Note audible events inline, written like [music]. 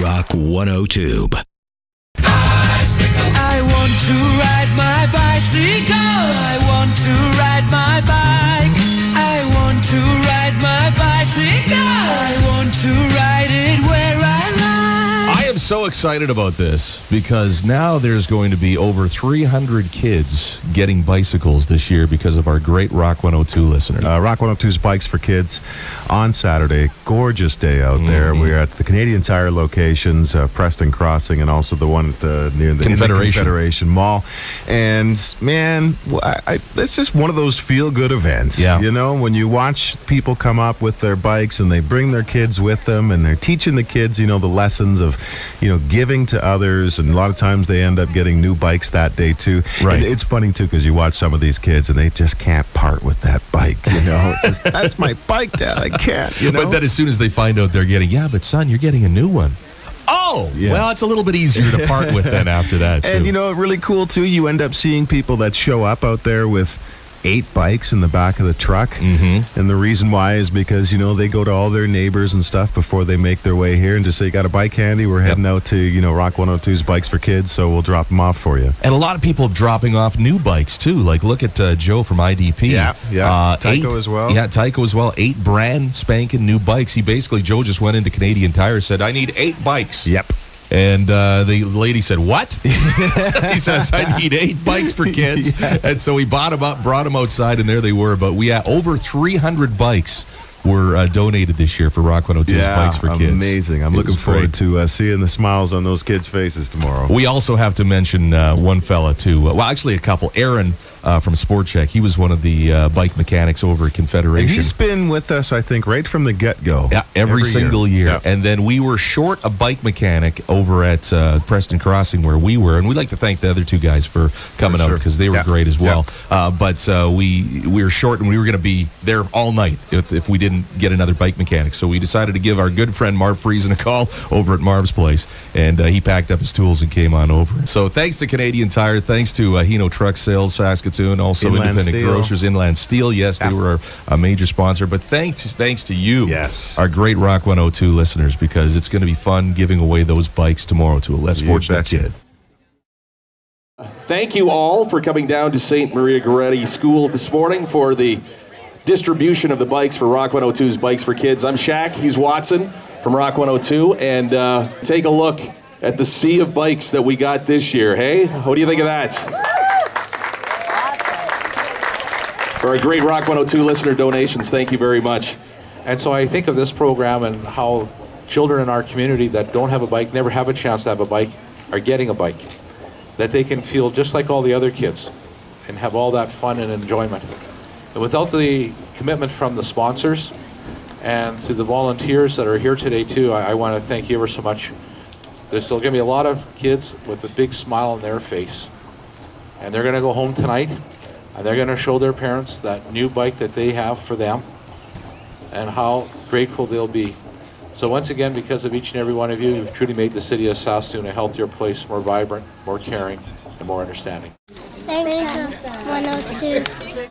Rock 102. I want to ride my bicycle. I want to ride my bike. I want to ride my bicycle. I want to ride it so excited about this because now there's going to be over 300 kids getting bicycles this year because of our great Rock 102 listener. Uh, Rock 102's Bikes for Kids on Saturday. Gorgeous day out there. Mm-hmm. We're at the Canadian Tire locations, uh, Preston Crossing, and also the one at the, near the in the Confederation. Confederation Mall. And man, I, I, it's just one of those feel good events. Yeah. You know, when you watch people come up with their bikes and they bring their kids with them and they're teaching the kids, you know, the lessons of, you know, giving to others. And a lot of times they end up getting new bikes that day too. Right. And it's funny too because you watch some of these kids and they just can't part with that bike. You know, just, [laughs] that's my bike, Dad. I can't. You know. But then as soon as they find out they're getting, yeah, but son, you're getting a new one. Oh, Yeah. well, it's a little bit easier to part with then after that. [laughs] Too. and you know, really cool too. You end up seeing people that show up out there with eight bikes in the back of the truck. Mm-hmm. And the reason why is because you know they go to all their neighbors and stuff before they make their way here and just say, "You got a bike handy? We're heading out to you know Rock 102's Bikes for Kids, so we'll drop them off for you." And a lot of people dropping off new bikes too. Like look at uh, Joe from IDP. Yeah, yeah. Uh, Tycho eight- as well. Yeah, Tycho as well. Eight brand spanking new bikes. He basically Joe just went into Canadian Tire said, "I need eight bikes." Yep. And uh, the lady said, "What?" [laughs] he says, "I need eight bikes for kids." [laughs] And so we bought them up, brought them outside, and there they were. But we had over 300 bikes were uh, donated this year for Rock 102's Bikes for Kids. amazing. I'm It looking forward great. to uh, seeing the smiles on those kids' faces tomorrow. We also have to mention uh, one fella too. Uh, well, actually, a couple. Aaron uh, from Sport Chek. He was one of the uh, bike mechanics over at And Confederation. he's been with us, I think, right from the get go. Yeah, every, single year. Yeah. And then we were short a bike mechanic over at uh, Preston Crossing where we were, and we'd like to thank the other two guys for coming For out sure. because they were Yeah. great as well. Yeah. Uh, but uh, we we were short, and we were going to be there all night if, if we didn't get another bike mechanic. So we decided to give our good friend Marv Friesen a call over at Marv's place, and uh, he packed up his tools and came on over. So thanks to Canadian Tire, thanks to uh, Hino Truck Sales Saskatoon, also Inland Independent Steel. Grocers, Inland Steel. Yes, they were a, a major sponsor. But thanks thanks to you, Yes. our great Rock 102 listeners, because it's going to be fun giving away those bikes tomorrow to a less You fortunate betcha. kid. Thank you all for coming down to St. Maria Goretti School this morning for the distribution of the bikes for Rock 102's Bikes for Kids. I'm Shaq, he's Watson from Rock 102, and uh, take a look at the sea of bikes that we got this year. Hey, what do you think of that? For our great Rock 102 listener donations, thank you very much. And so I think of this program and how children in our community that don't have a bike, never have a chance to have a bike, are getting a bike. That they can feel just like all the other kids and have all that fun and enjoyment. And without the commitment from the sponsors and to the volunteers that are here today too, I, I want to thank you ever so much. There's going to be a lot of kids with a big smile on their face. And they're going to go home tonight and they're going to show their parents that new bike that they have for them and how grateful they'll be. So once again, because of each and every one of you, you've truly made the city of Saskatoon a healthier place, more vibrant, more caring, and more understanding. Thanks, 102.